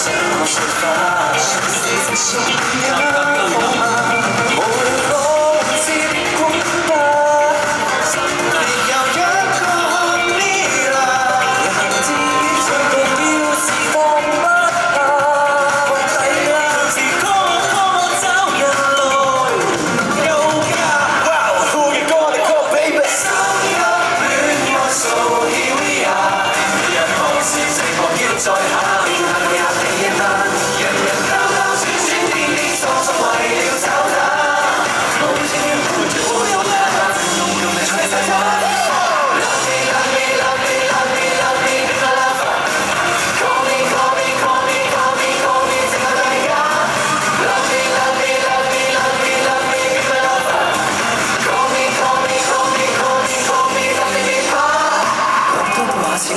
Thank you.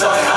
Sorry.